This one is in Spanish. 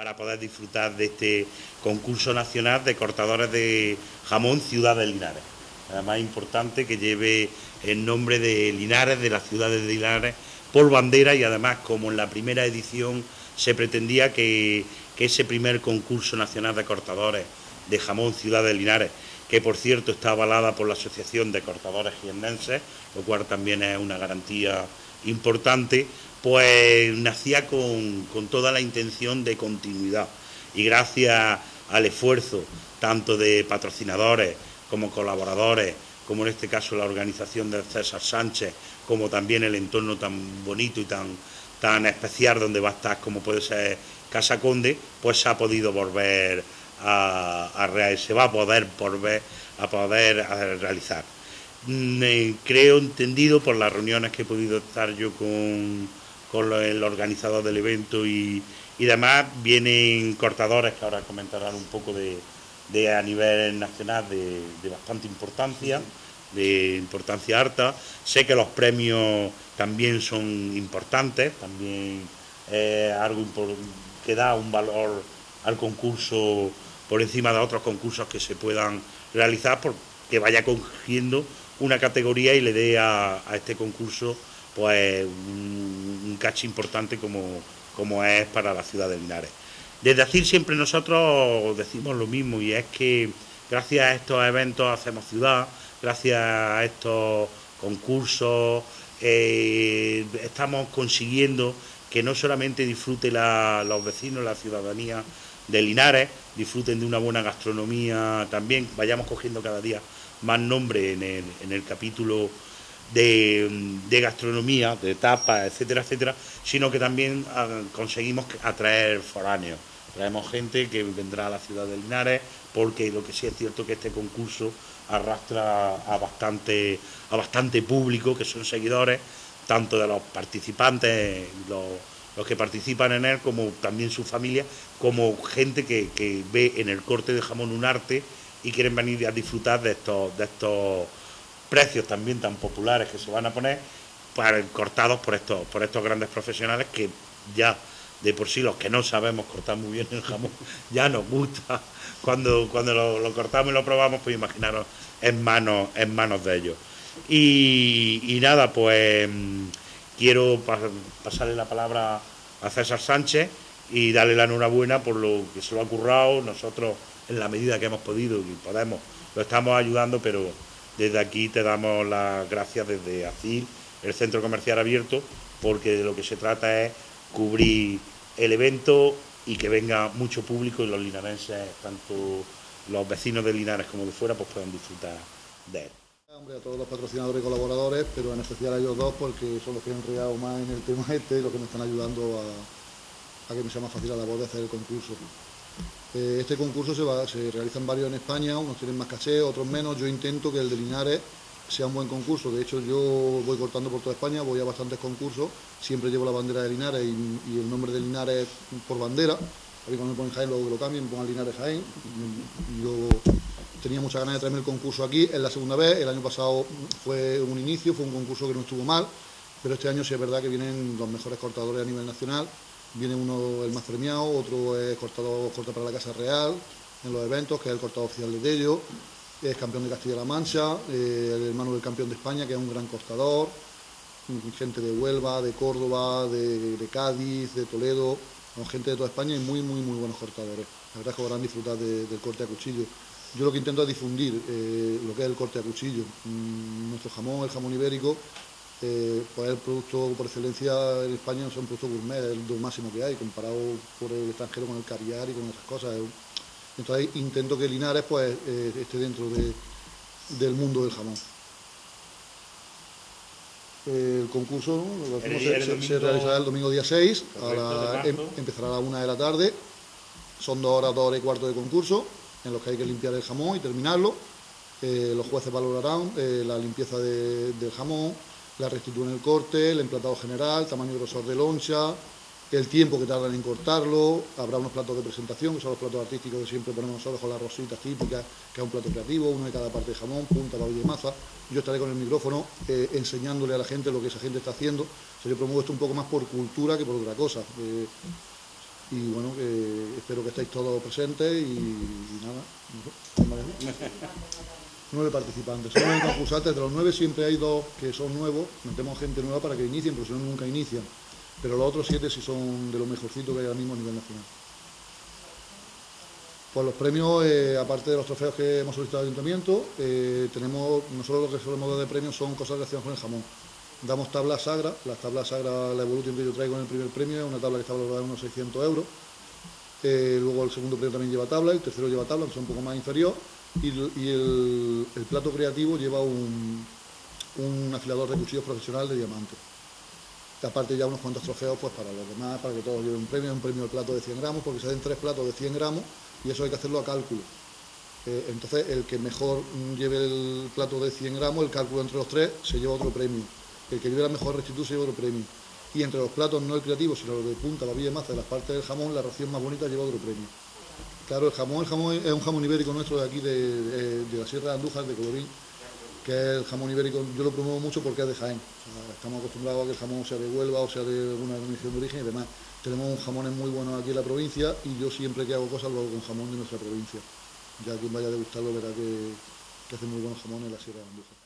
para poder disfrutar de este concurso nacional de cortadores de jamón Ciudad de Linares. Además importante que lleve el nombre de Linares, de la ciudad de Linares, por bandera y además como en la primera edición se pretendía que, ese primer concurso nacional de cortadores de jamón Ciudad de Linares, que por cierto está avalada por la Asociación de Cortadores Giendenses, lo cual también es una garantía importante, pues nacía con, toda la intención de continuidad y gracias al esfuerzo tanto de patrocinadores como colaboradores, como en este caso la organización de César Sánchez, como también el entorno tan bonito y tan, tan especial donde va a estar como puede ser Casa Conde, pues se ha podido volver a, a se va a poder volver a poder realizar. Mm, eh, creo entendido por las reuniones que he podido estar yo con, con el organizador del evento y, y, demás, vienen cortadores que ahora comentarán un poco de, de a nivel nacional de, bastante importancia, de importancia harta. Sé que los premios también son importantes, también es algo que da un valor al concurso por encima de otros concursos que se puedan realizar, porque vaya cogiendo una categoría y le dé a, este concurso pues un, un importante como, como es para la ciudad de Linares. Desde decir siempre nosotros decimos lo mismo y es que gracias a estos eventos hacemos ciudad, gracias a estos concursos eh, estamos consiguiendo que no solamente disfrute los vecinos, la ciudadanía de Linares, disfruten de una buena gastronomía también, vayamos cogiendo cada día más nombre en el, en el capítulo de, gastronomía, de tapas, etcétera, etcétera, sino que también ah, conseguimos atraer foráneos. Traemos gente que vendrá a la ciudad de Linares, porque lo que sí es cierto que este concurso arrastra a bastante, a bastante público, que son seguidores, tanto de los participantes, los, que participan en él, como también su familia, como gente que, que ve en el corte de jamón un arte y quieren venir a disfrutar de estos, de estos precios también tan populares que se van a poner para, cortados por estos, por estos grandes profesionales que ya de por sí los que no sabemos cortar muy bien el jamón ya nos gusta cuando, cuando lo, cortamos y lo probamos, pues imaginaros en manos, en manos de ellos. Y, nada, pues quiero pasarle la palabra a César Sánchez y darle la enhorabuena por lo que se lo ha currado. Nosotros en la medida que hemos podido y podemos, lo estamos ayudando, pero desde aquí te damos las gracias desde ACIL, el centro comercial abierto, porque de lo que se trata es cubrir el evento y que venga mucho público y los linarenses, tanto los vecinos de Linares como de fuera, pues puedan disfrutar de él. Hombre, a todos los patrocinadores y colaboradores, pero en especial a ellos dos porque son los que han enredado más en el tema este y los que me están ayudando a, a que me sea más fácil la labor de hacer el concurso. Eh, este concurso se, realiza en varios en España, unos tienen más caché, otros menos. Yo intento que el de Linares sea un buen concurso. De hecho, yo voy cortando por toda España, voy a bastantes concursos, siempre llevo la bandera de Linares y, el nombre de Linares por bandera. A mí cuando me ponen Jaén, luego lo cambien, me pongan Linares Jaén. Yo tenía muchas ganas de traerme el concurso aquí, es la segunda vez, el año pasado fue un inicio, fue un concurso que no estuvo mal, pero este año sí es verdad que vienen los mejores cortadores a nivel nacional Viene uno el más premiado, otro es cortador corta para la Casa Real en los eventos, que es el cortador oficial de Tello, es campeón de Castilla-La Mancha, eh, el hermano del campeón de España, que es un gran cortador, gente de Huelva, de Córdoba, de, Cádiz, de Toledo, gente de toda España y muy, muy, muy buenos cortadores. La verdad es que podrán disfrutar del corte a cuchillo. Yo lo que intento es difundir eh, lo que es el corte a cuchillo. Mm, nuestro jamón, el jamón ibérico, eh, pues el producto por excelencia en España es un producto gourmet, es lo máximo que hay, comparado por el extranjero con el caviar y con otras cosas. Entonces intento que Linares pues eh, esté dentro del mundo del jamón. El concurso se, realizará el domingo día 6, em, empezará a la una de la tarde, son dos horas, dos horas y cuarto de concurso, en los que hay que limpiar el jamón y terminarlo. Eh, los jueces valorarán la limpieza del jamón, la rectitud en el corte, el emplatado general, tamaño y grosor de loncha, el tiempo que tardan en cortarlo, habrá unos platos de presentación, que son los platos artísticos que siempre ponemos nosotros con las rositas típicas, que es un plato creativo, uno de cada parte de jamón, punta, babilla y maza. Yo estaré con el micrófono eh, enseñándole a la gente lo que esa gente está haciendo. Se le promueve esto un poco más por cultura que por otra cosa. Eh, y bueno, espero que estéis todos presentes y, nada. nueve participantes, son concursantes, de los nueve siempre hay dos que son nuevos, metemos gente nueva para que inicien, porque si no nunca inician, pero los otros siete sí son de los mejorcitos que hay ahora mismo a nivel nacional. Pues los premios, eh, aparte de los trofeos que hemos solicitado al ayuntamiento, eh, tenemos, nosotros lo que solemos dar de premios son cosas relacionadas con el jamón. Damos tablas sagra, las tablas sagra, la Evolution que yo traigo en el primer premio, es una tabla que está valorada en unos 600 euros. Eh, luego el segundo premio también lleva tabla, el tercero lleva tabla, que es un poco más inferior. Y, el, plato creativo lleva un, afilador de cuchillos profesional de diamante. aparte ya unos cuantos trofeos pues para los demás, para que todos lleven un premio, un premio de plato de 100 gramos, porque se hacen tres platos de 100 gramos y eso hay que hacerlo a cálculo. Eh, entonces, el que mejor lleve el plato de 100 gramos, el cálculo entre los tres, se lleva otro premio. El que lleve la mejor rectitud se lleva otro premio. Y entre los platos, no el creativo, sino los de punta, la villa maza, de las partes del jamón, la ración más bonita lleva otro premio. Claro, el jamón, el jamón es un jamón ibérico nuestro de aquí, de, la Sierra de Andújar, de Colorín, que es el jamón ibérico, yo lo promuevo mucho porque es de Jaén. estamos acostumbrados a que el jamón sea de Huelva o sea de alguna denominación de origen y demás. Tenemos jamones muy buenos aquí en la provincia y yo siempre que hago cosas lo hago con jamón de nuestra provincia. Ya quien vaya a degustarlo verá que, que hacen muy buenos jamones en la Sierra de Andújar.